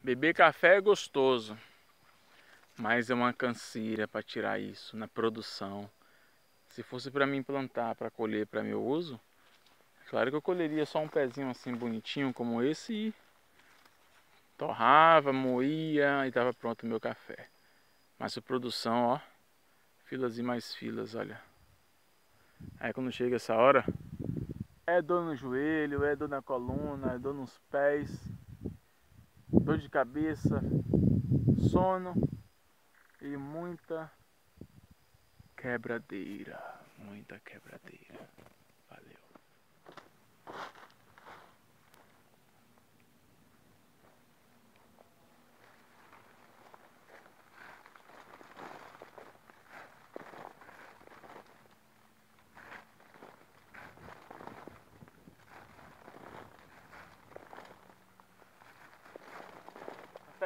Beber café é gostoso, mas é uma canseira para tirar isso na produção. Se fosse para mim plantar, para colher para meu uso, é claro que eu colheria só um pezinho assim bonitinho como esse e torrava, moía e estava pronto o meu café. Mas a produção, ó, filas e mais filas, olha. Aí quando chega essa hora, é dor no joelho, é dor na coluna, é dor nos pés de cabeça, sono e muita quebradeira, muita quebradeira.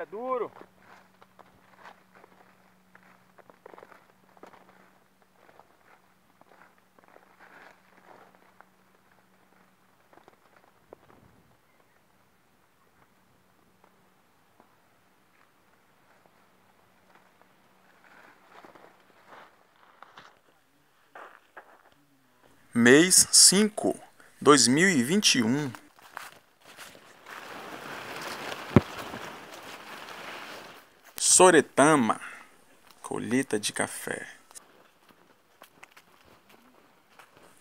É duro. Mês cinco, dois mil e vinte e um. Soretama, colheita de café.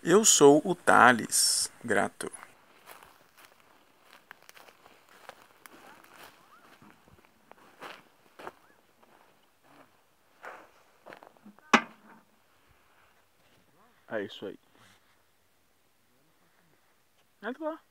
Eu sou o Thales, grato. É isso aí. Entra lá.